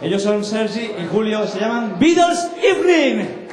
Ellos son Sergi y Julio, se llaman Beatles Evening.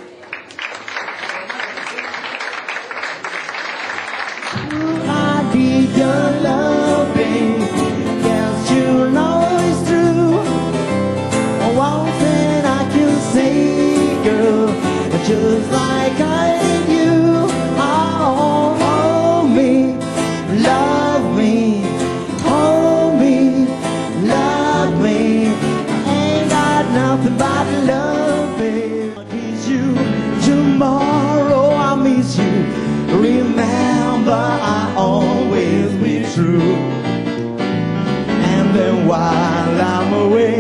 Tomorrow. I miss you. Remember, I always be true. And then while I'm away,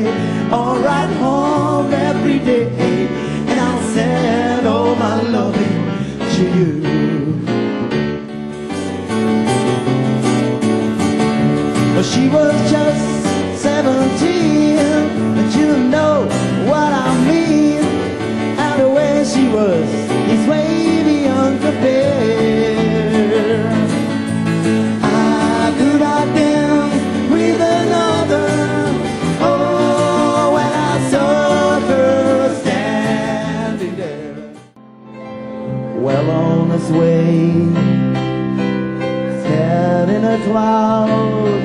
way, head in a cloud.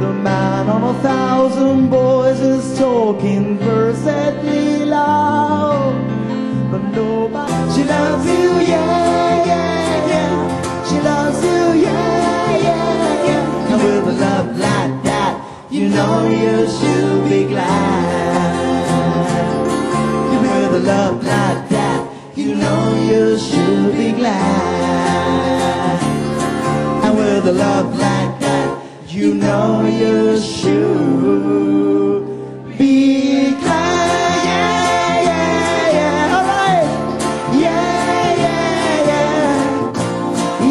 The man on a thousand voices talking versedly loud. But nobody, she loves you, yeah, yeah, yeah. She loves you, yeah, yeah, yeah. And with a love like that, you know you should be glad. With a love like that, you know you should be glad. A love like that, you know you should be glad. Yeah, yeah, yeah. All right. Yeah, yeah, yeah.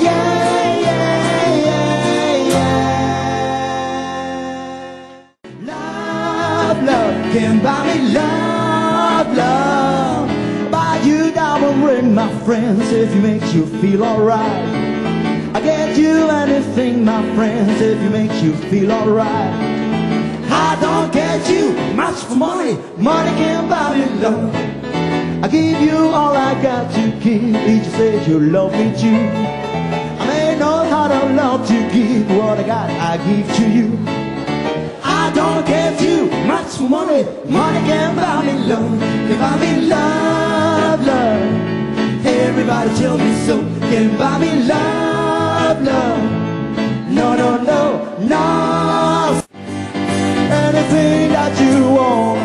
Yeah, yeah, yeah, yeah. Love, love can buy me love, love. Buy you diamond ring, my friends, if it makes you feel alright. I get you anything, my friends, if it makes you feel alright. I don't get you much for money, money can buy me love. I give you all I got to give, each says you love me too. I may know how to love to give, what I got I give to you. I don't get you much for money, money can buy me love, can buy me love, love. Everybody tell me so, can buy me love, love. No, no, no, no. Anything that you want,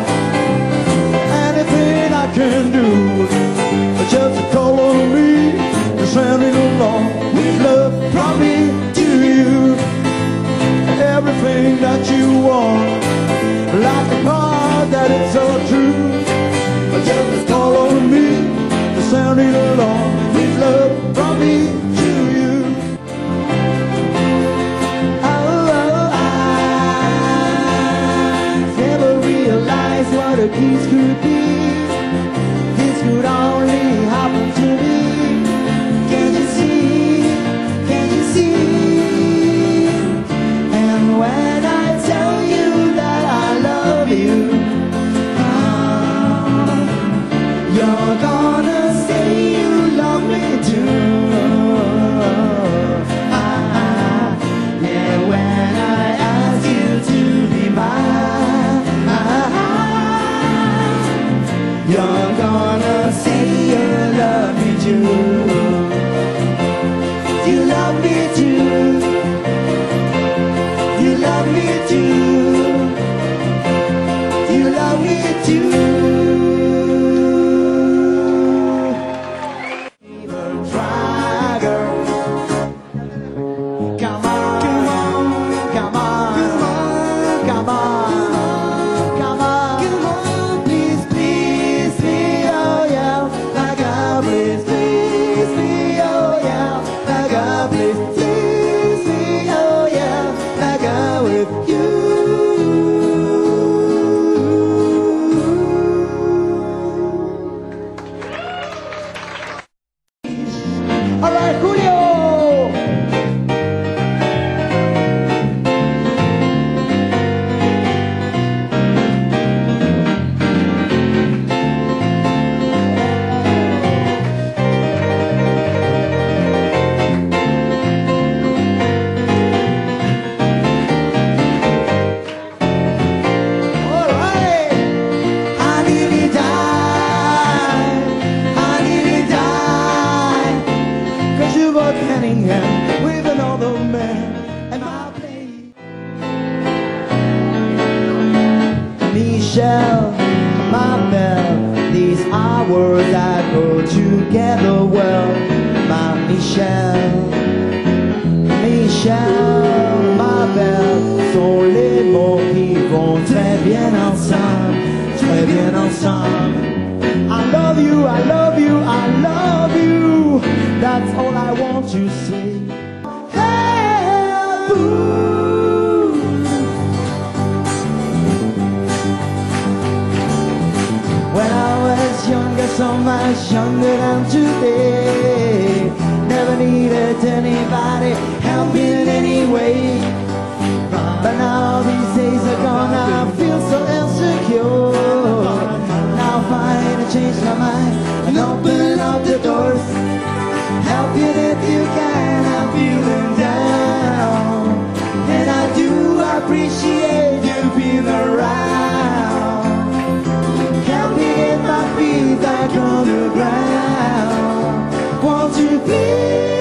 anything I can do, just call on me, to send it along with love from me to you. Everything that you want, realized what shelf, my bell. These hours I go together well, my Michelle, Michelle, ma belle. Sont les mots qui vont très bien ensemble, très bien ensemble. I love you, I love you, I love you. That's all I want to say. Much younger than today. Never needed anybody helping me in any way. But now you.